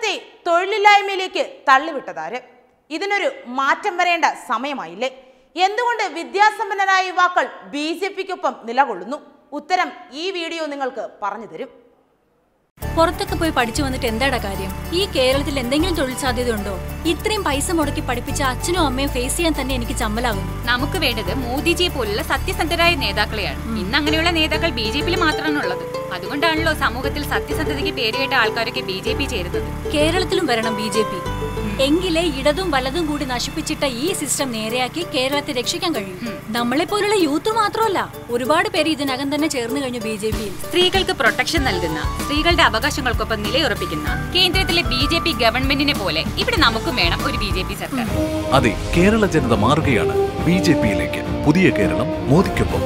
കേരളത്തെ തൊഴിലില്ലായ്മയിലേക്ക് തള്ളിവിട്ടതാര്? ഇതിനൊരു മാറ്റം വരേണ്ട സമയമായില്ലേ? എന്തുകൊണ്ട് വിദ്യാസമ്പന്നരായ യുവാക്കൾ ബി ജെ പിക്കൊപ്പം നിലകൊള്ളുന്നു? ഉത്തരം ഈ വീഡിയോ നിങ്ങൾക്ക് പറഞ്ഞു തരും. പുറത്തൊക്കെ പോയി പഠിച്ചു വന്നിട്ട് എന്താടാ കാര്യം? ഈ കേരളത്തിൽ എന്തെങ്കിലും തൊഴിൽ സാധ്യത ഉണ്ടോ ഇത്രയും പൈസ മുടക്കി പഠിപ്പിച്ച അച്ഛനും അമ്മയും ഫേസ് ചെയ്യാൻ തന്നെ എനിക്ക് ചമ്മലാകുന്നു നമുക്ക് വേണ്ടത് മോദിജിയെ പോലുള്ള സത്യസന്ധരായ നേതാക്കളെയാണ്. ഇന്ന് അങ്ങനെയുള്ള നേതാക്കൾ ബി ജെ പിയിൽ മാത്രമാണ് ഉള്ളത് അതുകൊണ്ടാണല്ലോ സമൂഹത്തിൽ സത്യസന്ധതയ്ക്ക് പേരുകേട്ട ആൾക്കാരൊക്കെ ബി ജെ പി ചേരുന്നത്. കേരളത്തിലും വരണം ബി ജെ പി. എങ്കിലേ ഇടതും വലതും കൂടി നശിപ്പിച്ചിട്ട ഈ സിസ്റ്റം നേരെയാക്കി കേരളത്തെ രക്ഷിക്കാൻ കഴിയും. നമ്മളെ പോലുള്ള യൂത്ത് മാത്രമല്ല ഒരുപാട് പേര് ഇതിനകം തന്നെ ചേർന്ന് കഴിഞ്ഞു ബി ജെ പിയിൽ സ്ത്രീകൾക്ക് പ്രൊട്ടക്ഷൻ നൽകുന്ന സ്ത്രീകളുടെ അവകാശങ്ങൾക്കൊപ്പം നിലയുറപ്പിക്കുന്ന കേന്ദ്രത്തിലെ ബി ജെ പി ഗവൺമെന്റിനെ പോലെ ഇവിടെ നമുക്കും വേണം ഒരു ബി ജെ പി സർക്കാർ. അതെ കേരള ജനത മാറുകയാണ് ബി ജെ പിയിലേക്ക്. പുതിയ കേരളം മോദിക്കൊപ്പം.